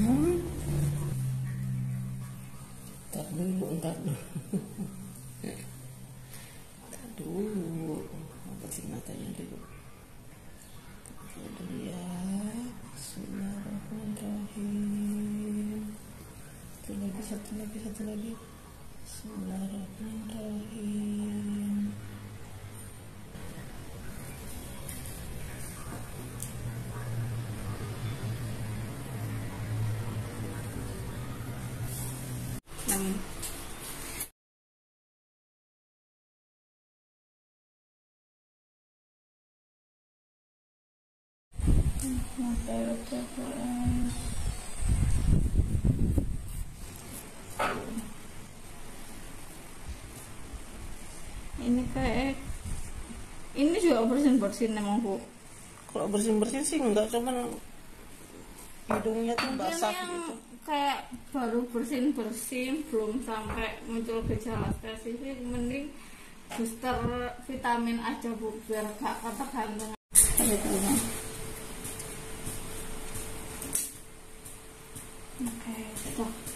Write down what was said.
Hmm. Ntar dulu, ntar dulu. Dulu. Matanya dulu. Dulu ya. Bismillahirrahmanirrahim. Satu lagi, satu lagi, satu lagi. Bismillahirrahmanirrahim. Ini kayak ini juga bersin bersin emang bu. Kalau bersin-bersin sih enggak, cuman hidungnya tuh basah yang gitu. kayak baru bersin bersin belum sampai muncul gejala spesifik mending booster vitamin aja bu biar gak ketergantungan 어.